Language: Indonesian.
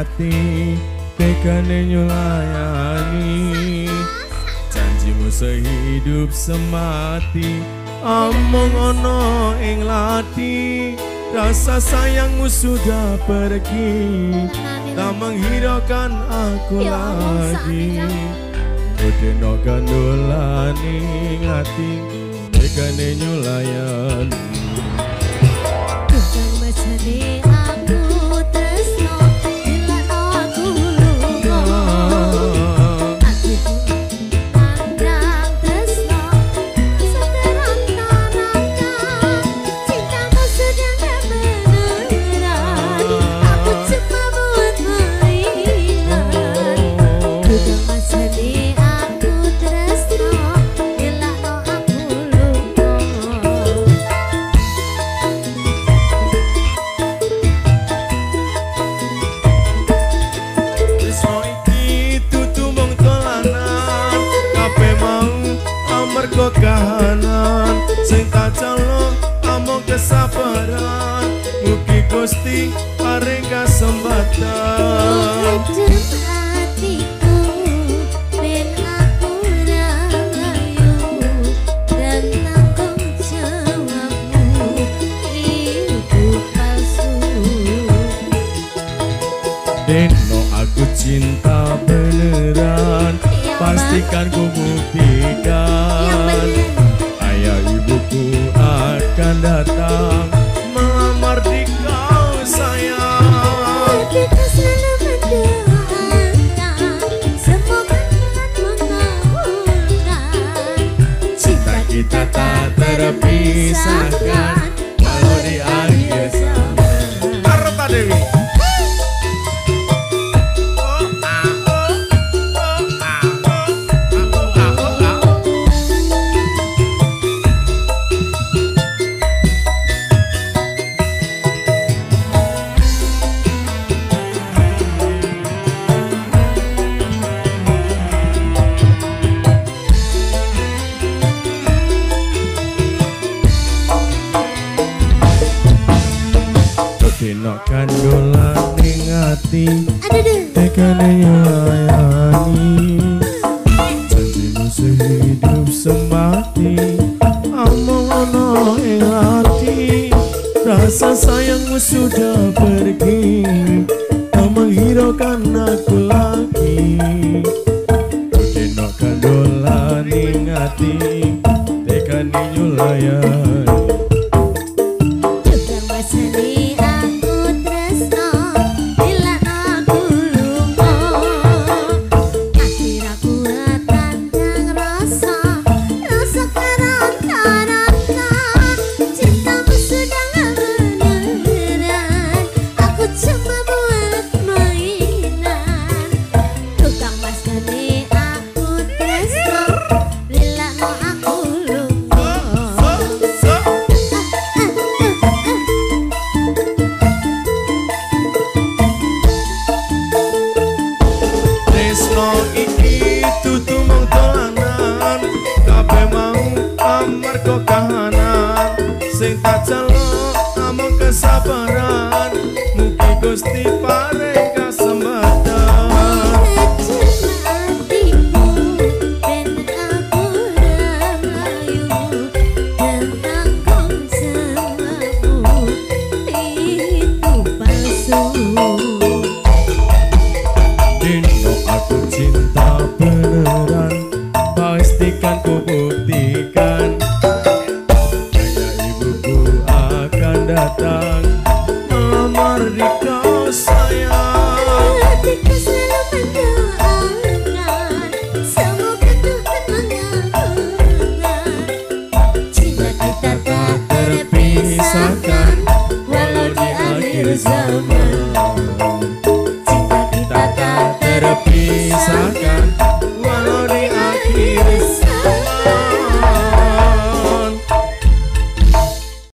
hati Tekane nyulayani Janjimu sehidup semati Omong ono ing lati. Rasa sayangmu sudah pergi Tak menghiraukan aku Ya lagi. Udino kandulani ngati Tekane nyulayani Tukang mesene aku amarga kahanan Sing tak calo among kesabaran. Mugi Gusti paring palsu Deno aku cinta beneran. Ya, Pastikan ku buktikan datang Melamar di kau sayang. Kita selalu mendoakan Semoga Tuhan mengabulkan. Cinta kita tak terpisahkan ning ati Aduh duh Tekane nyayani Janjimu sehidup semati. Among ono ing hati. Rasa sayangmu sudah pergi. Tak menghiraukan aku lagi. Dino kandolan ning amarga kahanan sing tak celok amung kesabaran. Mugi Gusti paring kesempatan Dino aku cinta beneran